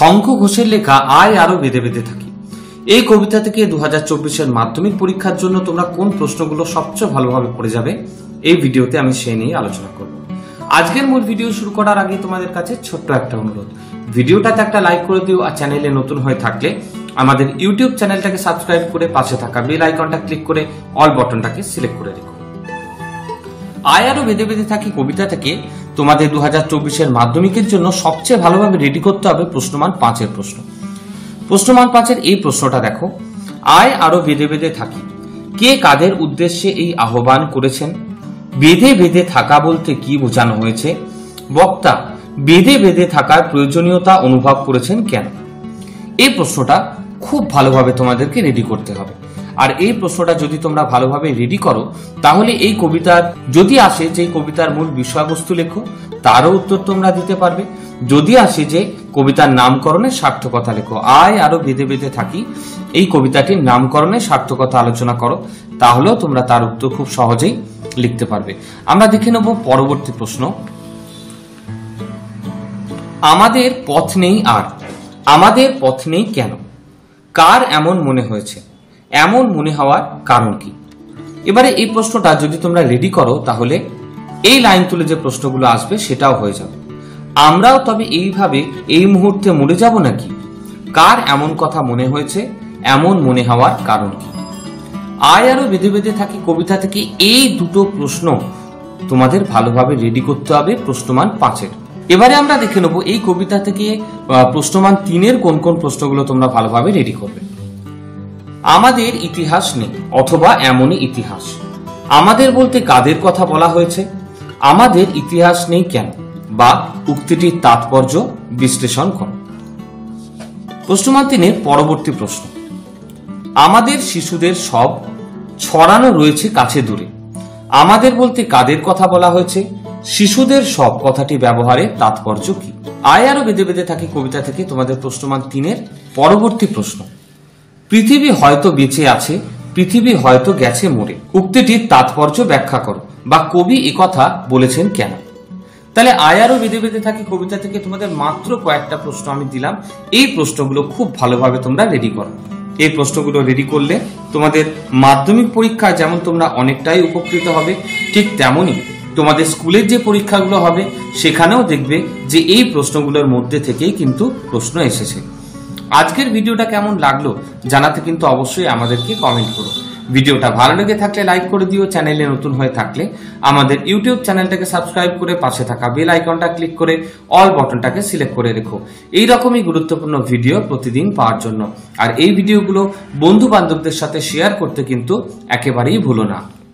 শঙ্খ ঘোষের লেখা আয় আরও বেঁধে বেঁধে থাকি। এই কবিতা থেকে দু হাজার মাধ্যমিক পরীক্ষার জন্য তোমরা কোন প্রশ্নগুলো সবচেয়ে ভালোভাবে পড়ে যাবে, এই ভিডিওতে আমি সে নিয়ে আলোচনা করব। আজকের মূল ভিডিও শুরু করার আগে তোমাদের কাছে ছোট্ট একটা অনুরোধ। ভিডিওটাতে একটা লাইক করে দিও আর চ্যানেলে নতুন হয়ে থাকলে আমাদের ইউটিউব চ্যানেলটাকে সাবস্ক্রাইব করে পাশে থাকা বেল আইকনটা ক্লিক করে অল বটনটাকে সিলেক্ট করে রেখো। আয় আরও বেঁধে বেঁধে থাকি কবিতা থেকে তোমাদের দু হাজার চব্বিশের মাধ্যমিকের জন্য সবচেয়ে ভালোভাবে রেডি করতে হবে প্রশ্নমান পাঁচের প্রশ্ন। প্রশ্নমান পাঁচের এই প্রশ্নটা দেখো। আয় আরও বেঁধে বেঁধে থাকি। কে কাদের উদ্দেশ্যে এই আহ্বান করেছেন? বেঁধে বেঁধে থাকা বলতে কি বোঝানো হয়েছে? বক্তা, বেঁধে বেঁধে থাকার প্রয়োজনীয়তা অনুভব করেছেন কেন? এই প্রশ্নটা খুব ভালোভাবে তোমাদেরকে রেডি করতে হবে। আর এই প্রশ্নটা যদি তোমরা ভালোভাবে রেডি করো, তাহলে এই কবিতার যদি আসে যে কবিতার মূল বিষয়বস্তু লেখো, তারও উত্তর তোমরা দিতে পারবে। যদি আসে যে কবিতার নামকরণে সার্থকতা লেখো, আয় আরও বেঁধে বেঁধে থাকি, এই কবিতাটির নামকরণে সার্থকতা আলোচনা করো, তাহলেও তোমরা তার উত্তর খুব সহজেই লিখতে পারবে। আমরা দেখে নেব পরবর্তী প্রশ্ন। আমাদের পথ নেই আর, আমাদের পথ নেই কেন? কার এমন মনে হয়েছে? এমন মনে হওয়ার কারণ কি? এবারে এই প্রশ্নটা যদি তোমরা রেডি করো, তাহলে এই লাইন তুলে যে প্রশ্নগুলো আসবে, সেটাও হয়ে যাবে। আমরাও তবে এইভাবে এই মুহূর্তে মরে যাব নাকি? কার এমন কথা মনে হয়েছে, এমন মনে হওয়ার কারণ কি? আয় আরও বেঁধে বেঁধে থাকি কবিতা থেকে এই দুটো প্রশ্ন তোমাদের ভালোভাবে রেডি করতে হবে প্রশ্নমান পাঁচের। এবারে আমরা দেখে নেব এই কবিতা থেকে প্রশ্নমান তিনের কোন কোন প্রশ্নগুলো তোমরা ভালোভাবে রেডি করবে। আমাদের ইতিহাস নেই, অথবা এমনই ইতিহাস। আমাদের বলতে কাদের কথা বলা হয়েছে? আমাদের ইতিহাস নেই কেন? বা উক্তিটির তাৎপর্য বিশ্লেষণ করো। প্রশ্নমান তিনের পরবর্তী প্রশ্ন। আমাদের শিশুদের সব ছড়ানো রয়েছে কাছে দূরে। আমাদের বলতে কাদের কথা বলা হয়েছে? শিশুদের সব কথাটি ব্যবহারে তাৎপর্য কি? আয় আরও বেঁধে বেঁধে থাকি কবিতা থেকে তোমাদের প্রশ্নমান তিনের পরবর্তী প্রশ্ন। পৃথিবী হয়তো বেঁচে আছে, পৃথিবী হয়তো গেছে মরে। উক্তিটির তাৎপর্য ব্যাখ্যা করো, বা কবি কথা বলেছেন কেন? তাহলে আয়ারও বেঁধে বেঁধে থাকি কবিতা থেকে তোমাদের মাত্র কয়েকটা প্রশ্ন আমি দিলাম। এই প্রশ্নগুলো খুব ভালোভাবে তোমরা রেডি করো। এই প্রশ্নগুলো রেডি করলে তোমাদের মাধ্যমিক পরীক্ষায় যেমন তোমরা অনেকটাই উপকৃত হবে, ঠিক তেমনই তোমাদের স্কুলের যে পরীক্ষাগুলো হবে, সেখানেও দেখবে যে এই প্রশ্নগুলোর মধ্যে থেকেই কিন্তু প্রশ্ন এসেছে। আজকের ভিডিওটা কেমন লাগল জানাতে কিন্তু অবশ্যই আমাদেরকে কমেন্ট করো। ভিডিওটা ভালো লেগে থাকলে লাইক করে দিও, চ্যানেলে নতুন হয়ে থাকলে। আমাদের ইউটিউব চ্যানেলটাকে সাবস্ক্রাইব করে পাশে থাকা বেল আইকনটা ক্লিক করে অল বটনটাকে সিলেক্ট করে রেখো। এই রকমই গুরুত্বপূর্ণ ভিডিও প্রতিদিন পাওয়ার জন্য। আর এই ভিডিওগুলো বন্ধু বান্ধবদের সাথে শেয়ার করতে কিন্তু একেবারেই ভুলো না।